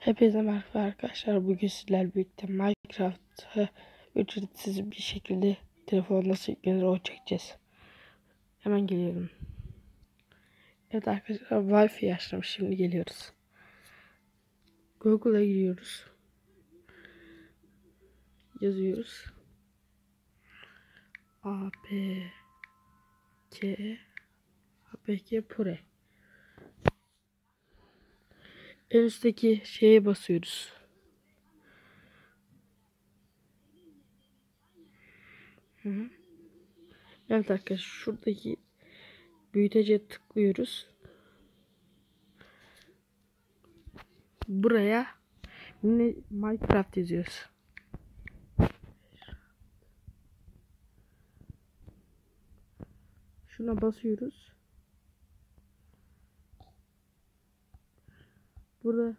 Hepinize merhaba arkadaşlar. Bugün sizlerle birlikte Minecraft'ı ücretsiz bir şekilde telefonda nasıl yüklenir o çekeceğiz. Hemen geliyorum. Evet arkadaşlar Wi-Fi açtım. Şimdi geliyoruz. Google'a giriyoruz. Yazıyoruz. A P K A P K Pure. En üstteki şeye basıyoruz. Hı -hı. Evet arkadaşlar şuradaki büyütece tıklıyoruz. Buraya Minecraft yazıyoruz. Şuna basıyoruz. Burada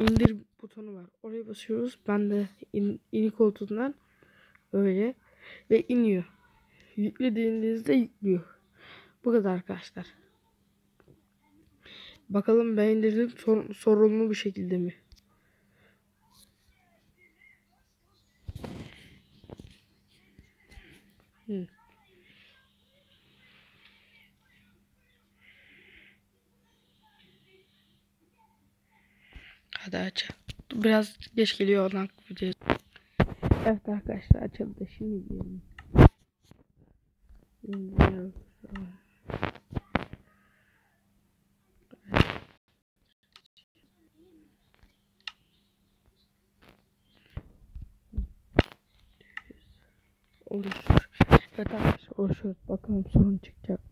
indir butonu var. Oraya basıyoruz. Ben de in, in koltuğundan öyle ve iniyor. Yüklediğinizde yüklüyor. Bu kadar arkadaşlar. Bakalım ben indirdim sor, sorunlu bir şekilde mi? Hmm. Hadi aç. Biraz geç geliyor ondan kapatacağız. Evet arkadaşlar açıldı. Şimdi girelim. Oluşur. Evet arkadaşlar oluşur. Bakalım sorun çıkacak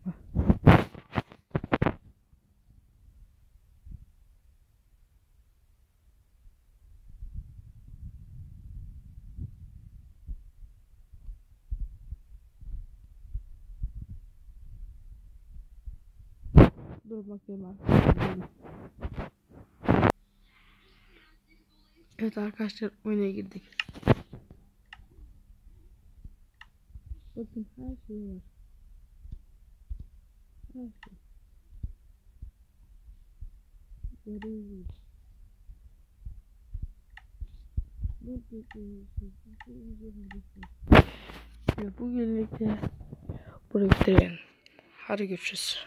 Dur bakayım arkadaşlar. Evet arkadaşlar oyuna girdik. Bakın her şey var. Her şey. Görüyoruz. Bugünlük de burayı bitirelim. Hadi görüşürüz.